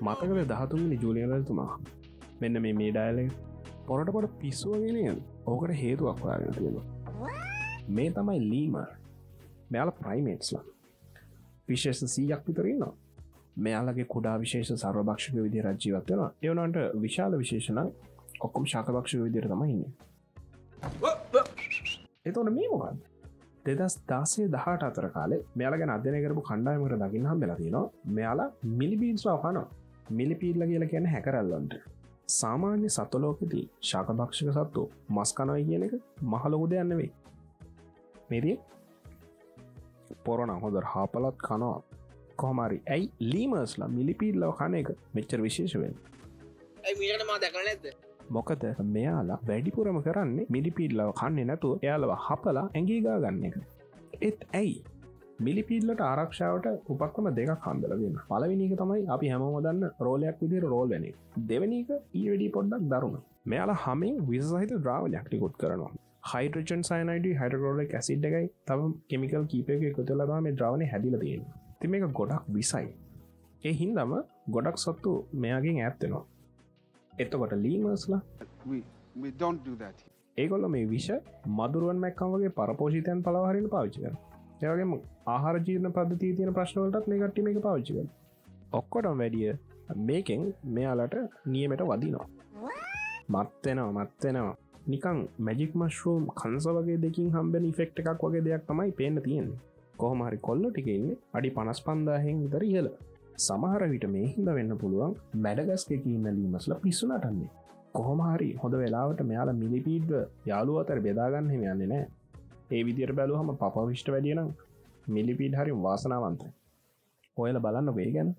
මතකද දහතුන්නි ජුලියනතුමා මෙන්න මේ මේ ඩයිල පොරට පොට පිස්සුවගෙන ඕකට හේතුවක් වාගෙන තියෙනවා. මේ තමයි ලීම. මෙයාල ප්‍රයිමේට්ස්ලා විශේෂ සීයක් විතරන්නවා මෙයාලගේ කුඩා විශේෂ සර්වභක්ෂක විදි රජ්ජීවත්වෙන එවනට විශාල විශේෂණ ඔක්කොම ශාකභක්ෂක විදිර තමයින්න එතවට මේ මොකක්ද දෙදස් දාසේ දහට අතර කාලේ මෙයාලගෙන අධ්‍යන කරපු කණ්ඩායමට දකින්න හම් වෙලතිනවා මෙයාලා මිලිබීන්ස්වා කනවා මිලිපීල්ල කියල කියන හැකරල්ලන්ට. සාමාන්‍ය සතලෝකදී ශාකභක්ෂක සත්තු මස්කනයි කියන එක මහලොකුද යන්නවෙේ මෙදී පොරණ හොදර හාපලත් කනවා. කොහමරි ඇයි ලීමස්ලා මිලිපීල්ලව කන එක මෙච්චර විශේෂවෙන් මීට මා දැකල නැද්ද? මොකද? මෙයාලා වැඩිපුරම කරන්නේ මිලිපිල්ලව කන්නේ නැතුව එයාලව හපලා ඇගේගා ගන්න එක. එත් ඇයි? මිලිපිල්ලට ආරක්ෂාවට උපක්කම දෙක කන්දලගෙන පලවිනික තමයි අපි හැමෝදන්න රෝලයක් විදිර රෝල්වැන දෙවනික ඊවැඩි පොඩ්ඩක් දරුණ. මෙයාලා හමෙන් විසහිත ද්‍රාවලයක් ටිකුත් කරනවා. හයිඩජන් සයිනයිඩ හයිඩරෝල ඇසිඩ් එකයි තම කෙමිකල් කීපයක එකතුලවා මේ ද්‍රාවණය හැදිල තියෙන තිම එක ගොඩක් විසයි. ඒ හින්දම ගොඩක් සත්තු මෙයාගෙන් ඇත්තෙනවා එතකොට ලීමස්ලා We, we don't do that here. ඒගොල්ල මේ විෂ මදුරුවන් මැක්කම්වගේ පරපෝෂිතයන් පලවහරට පාවිච්චික ඒවගේම ආහාර ජීර්ණ පද්ධතිය තියෙන ප්‍රශ්නවලටත් මේ කට්ටිම එක පාවිච්චික ඔක්කොටම් වැඩිය මේකෙන් මෙයාලට නියමට වදිනවා. මත්වෙනවා මත්වෙනවා නිකං මැජික් මශ්රූම් කන්ස වගේ දෙකින් හම්බෙන ෆෙක්් එකක් වගේ දෙයක් තමයි පේන තියෙන්නේ. කොහොමහරි කොල්ල ටිකෙන්නේ අඩි පනස් පන්දාහෙන් විතර ඉහල සමහර විට මේ හිද වෙන්න පුළුවන් මැඩගස්ක ඉන්න ලීමස්ල පිස්සුනටන්නේ කොහොමහරි හොඳ වෙලාවට මෙයාලා මිලිපීඩ්ව යාලු අතර බෙදාගන්න යන්නේ නෑ. ඒ විදිර බැලුහම පපවිෂ්ට වැඩියනම් මිලිපීඩ් හරි වාසනාවන්ත ඔයල බලන්න වේ ගැන.